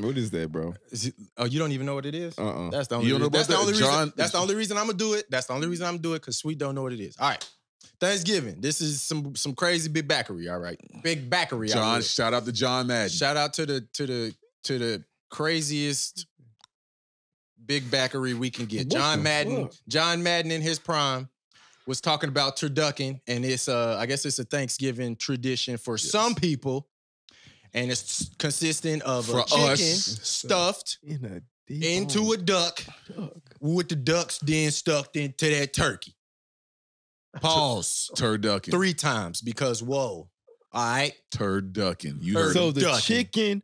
What is that, bro? Is it- oh, you don't even know what it is? Uh uh That's the only. You don't know reason, that's the only that? reason. John- That's the only reason I'm gonna do it. That's the only reason I'm gonna do it because Sweet don't know what it is. All right, Thanksgiving. This is some some crazy big backery. All right, big backery. John, shout out to John Madden. Shout out to the to the to the craziest big backery we can get. What John Madden. fuck? John Madden in his prime was talking about turducken, and it's uh I guess it's a Thanksgiving tradition for some people, and it's consisting of For a chicken us. stuffed In a deep into a duck duck. with the ducks then stuck into that turkey. Pause Turducken. three times because whoa. All right, Turducken. You Tur- heard So it. the ducking. chicken,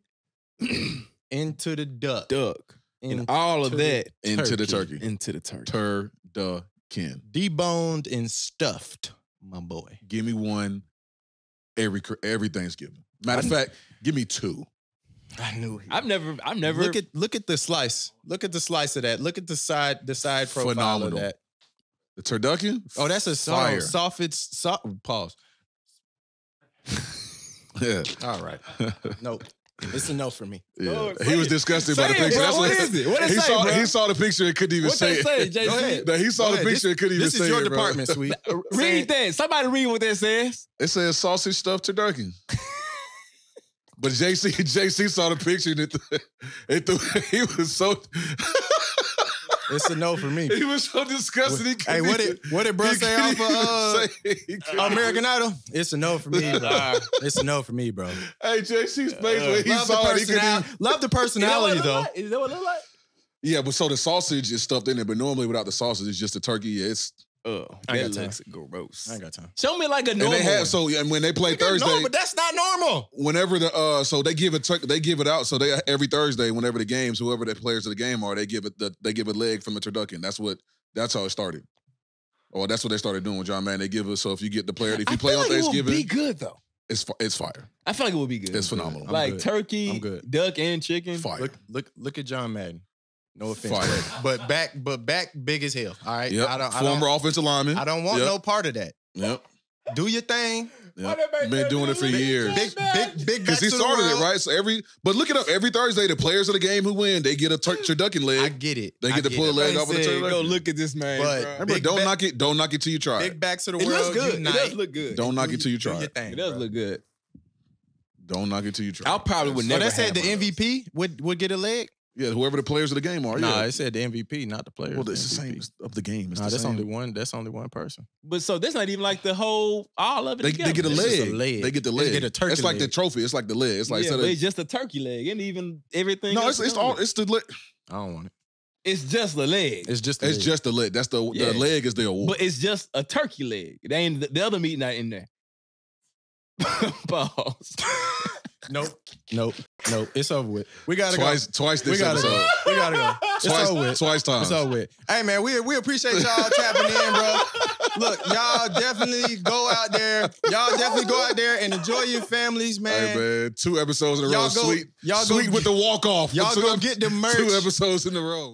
into the duck. duck, In- and all of to the- that into the turkey. turkey. into the turkey. Turducken. deboned and stuffed, my boy. Give me one every cr- every Thanksgiving. Matter of fact, give me two. I knew he. I've never, I've never. look at look at the slice. Look at the slice of that. Look at the side the side profile Phenomenal. of that. The turducken? Oh, that's a Fire. fire. Soffits. So, pause. Yeah. All right. Nope. It's a no for me. yeah. Oh, he was disgusted by Say the it, picture. bro. That's What what is it? What it he say, saw. bro? He saw the picture and couldn't even What say say, it. JC? Go ahead. No, he saw Go the ahead. picture and couldn't even say. This say is your it, department, sweet. read that. Somebody read what that says. It says sausage stuffed turducken. But JC JC saw the picture and it, it threw, he was so It's a no for me. he was so disgusted. He Hey, what did what did bro he say couldn't off of uh, say it. He couldn't American Idol? It's a no for me, bro. It's a no for me, bro. Hey, JC's face when he Love the, saw it, he couldn't personality, even, love the personality though. Is that what it look like? Yeah, but so the sausage is stuffed in there, but normally without the sausage, it's just a turkey. Yeah, it's Oh, I that ain't got looks gross. I ain't got time. Show me like a and normal. they have so and when they play Thursday, No, but that's not normal. whenever the uh so they give it they give it out so they every Thursday whenever the games whoever the players of the game are they give it the, they give a leg from the turducken. That's what that's how it started. Or that's what they started doing with John Madden. They give us so if you get the player if you I play feel on like Thanksgiving, It would be good though. it's it's fire. I feel like it would be good. It's phenomenal. I'm like good. turkey, I'm good. duck, and chicken. Fire. Look, look, look at John Madden. No offense, Fire. but, but back, but back, big as hell. All right, Yep. I don't, I Former don't, offensive lineman. I don't want Yep. no part of that. Yep. Do your thing. yep. Been doing it for years. Big, big, big. Because back he to the started it, world. right? So every but look it up. Every Thursday, the players of the game who win, they get a tur- turducken I leg. get it. They I get to pull a it. leg They off of the said, turducken. Go look at this man. But- bro. Remember, Big don't back- knock it. Don't knock it till you try Big it. backs to the it world. looks good. It Unite. does look good. Don't knock Do it till you do try your it. thing, It does bro. look good. Don't knock it till you try. I it. probably would Oh, never. they said have the one of those. MVP would would get a leg. Yeah, whoever the players of the game are. Nah, yeah. it said the MVP, not the players. well, it's the MVP. same of the game. It's Nah, the that's same. only one. That's only one person. But so that's not even like the whole all of it. They, together. they get a leg. a leg. They get the leg. They get a turkey It's like the trophy. It's like the leg. It's like yeah, instead but it's just a turkey leg, and even everything. no, else it's it's all it's the leg. I don't want it. It's just the leg, It's just. a It's leg. just the leg. That's the Yeah. the leg is the award. but it's just a turkey leg. It ain't the other meat not in there. Pause. Nope. Nope. Nope. It's over with. We gotta twice go. twice We this gotta episode. go. We gotta go. It's Twice, over with. twice times. It's over with. Hey man, we we appreciate y'all tapping in, bro. Look, y'all definitely go out there. Y'all definitely go out there and enjoy your families, man. Hey man, two episodes in a Y'all row. go- sweet, y'all go sweet with the walk off. Y'all go get the merch. Two episodes in a row.